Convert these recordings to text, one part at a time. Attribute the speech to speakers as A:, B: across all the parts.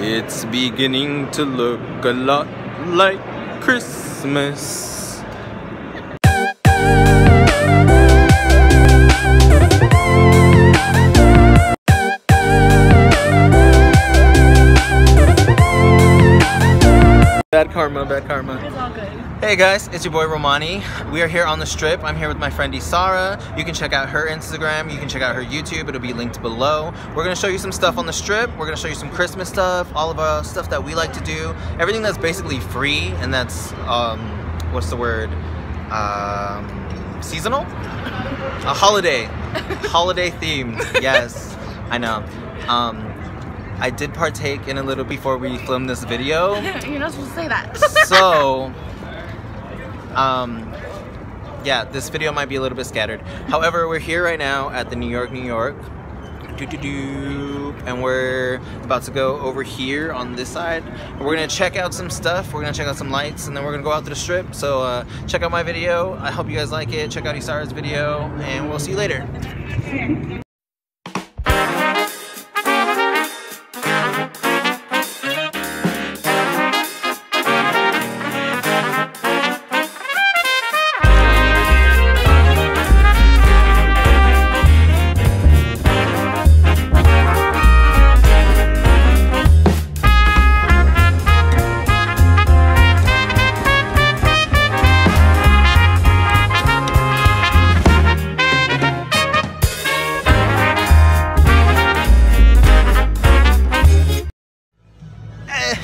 A: It's beginning to look a lot like Christmas. Bad karma, bad karma.
B: It's all good.
A: Hey guys, it's your boy Romani. We are here on the strip. I'm here with my friend Ysaura. You can check out her Instagram, you can check out her YouTube, it'll be linked below. We're gonna show you some stuff on the strip. We're gonna show you some Christmas stuff, all of our stuff that we like to do. Everything that's basically free and that's, um, what's the word? Um, seasonal? A holiday. holiday themed, yes. I know. Um, I did partake in a little before we filmed this video.
B: You're not supposed to say that.
A: so um yeah this video might be a little bit scattered. However we're here right now at the new york new york. Doo -doo -doo, and we're about to go over here on this side. We're gonna check out some stuff. We're gonna check out some lights and then we're gonna go out to the strip. So uh, check out my video. I hope you guys like it. Check out Ysaura's video and we'll see you later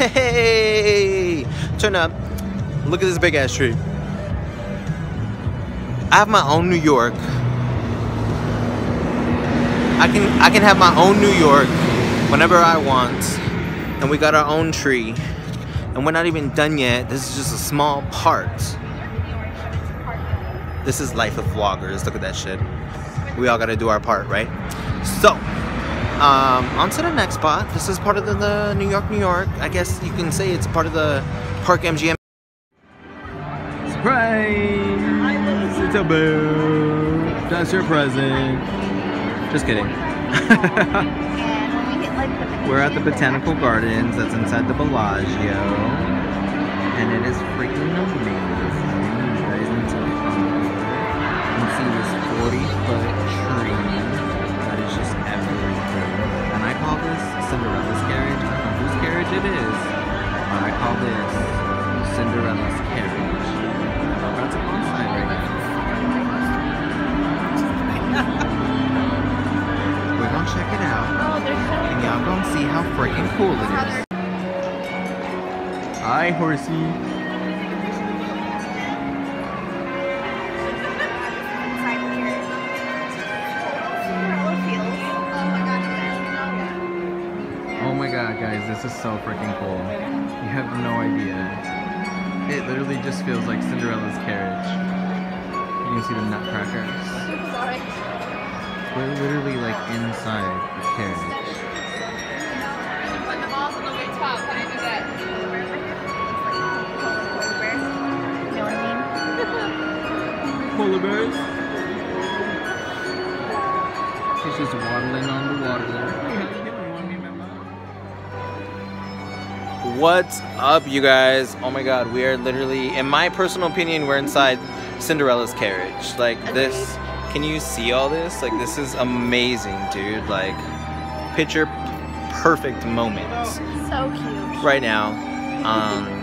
A: Hey! Turn up. Look at this big ass tree. I have my own New York. I can I can have my own New York whenever I want. And we got our own tree. And we're not even done yet. This is just a small part. This is life of vloggers. Look at that shit. We all gotta do our part, right? So, um, on to the next spot. This is part of the, the, New York, New York. I guess you can say it's part of the Park MGM. Surprise! It's a boo. That's your present. Just kidding. We're at the Botanical Gardens. That's inside the Bellagio. And it is freaking amazing. See how freaking cool it is. Hi, horsey. Oh my god, guys, this is so freaking cool. You have no idea. It literally just feels like Cinderella's carriage. You can see the nutcrackers. We're literally like inside the carriage. Polar bears. He's just waddling on the water. What's up, you guys? Oh my god, we are literally, in my personal opinion, we're inside Cinderella's carriage. Like this, can you see all this? Like this is amazing, dude. Like picture perfect moments
B: so cute.
A: right now. Um,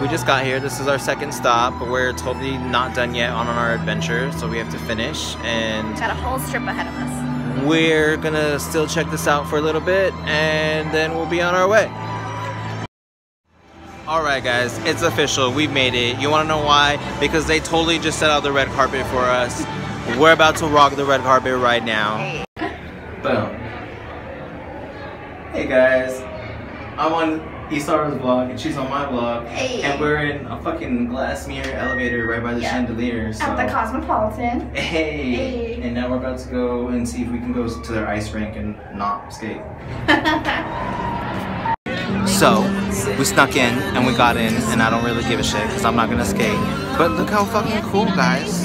A: we just got here. This is our second stop, but we're totally not done yet on our adventure, so we have to finish. And
B: Got a whole strip ahead of us.
A: we're gonna still check this out for a little bit, and then we'll be on our way. Alright guys, it's official. We've made it. You wanna know why? Because they totally just set out the red carpet for us. We're about to rock the red carpet right now. Boom. Hey guys. I'm on Ysaura's vlog and she's on my vlog.
B: Hey.
A: And we're in a fucking glass mirror elevator right by the
B: Yeah.
A: chandelier. So.
B: At the Cosmopolitan.
A: Hey.
B: Hey.
A: And now we're about to go and see if we can go to their ice rink and not skate. So, we snuck in and we got in and I don't really give a shit because I'm not gonna skate. But look how fucking cool, guys.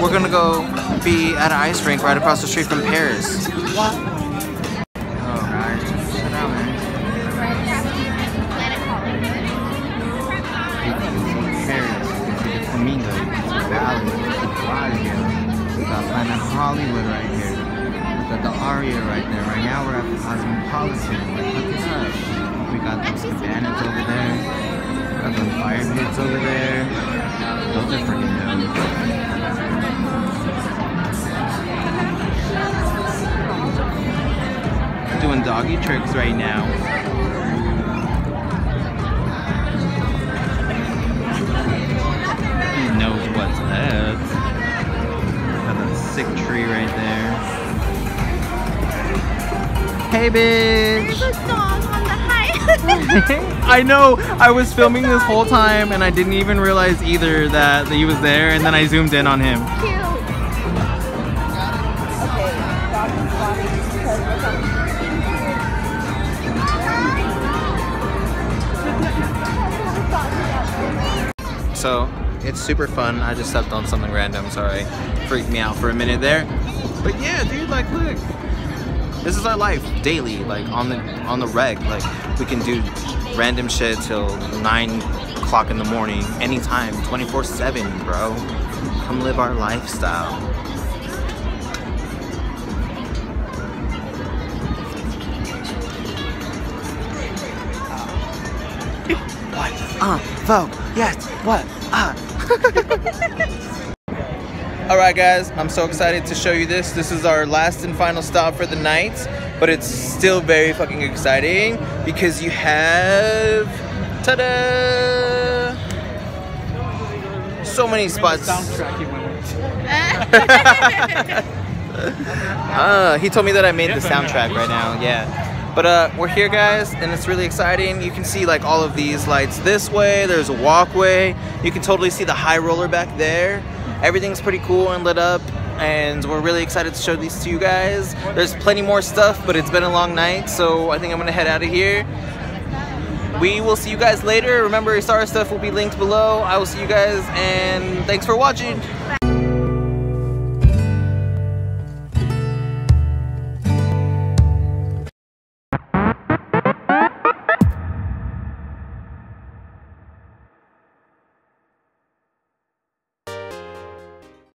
A: We're gonna go be at an ice rink right across the street from Paris.
C: What? Oh, guys, down, man. The Claudia. We got Planet Hollywood right here. We got the Aria right there. Right now we're at the Cosmopolitan. Look it up. We got those cabanas over there. We Got some fire pits over there. Those are freaking dope. Doing doggy tricks right now. He knows what's up. Got a sick tree right there. Hey, bitch!
B: There's a dog on the height.
C: I know. I was filming this whole time and I didn't even realize either that, that he was there, and then I zoomed in on him.
B: Cute.
A: So it's super fun. I just stepped on something random. Sorry, freaked me out for a minute there. But yeah, dude, like, look, this is our life daily. Like on the on the reg, like we can do random shit till nine o'clock in the morning, anytime, 24/7, bro. Come live our lifestyle. what? Uh, Vogue. Yes. What? Ah. All right, guys. I'm so excited to show you this. This is our last and final stop for the night, but it's still very fucking exciting because you have, ta-da! So many spots. Uh, he told me that I made the soundtrack right now. Yeah. But uh, we're here, guys, and it's really exciting. You can see like all of these lights this way. There's a walkway. You can totally see the high roller back there. Everything's pretty cool and lit up, and we're really excited to show these to you guys. There's plenty more stuff, but it's been a long night, so I think I'm gonna head out of here. We will see you guys later. Remember, Star stuff will be linked below. I will see you guys, and thanks for watching.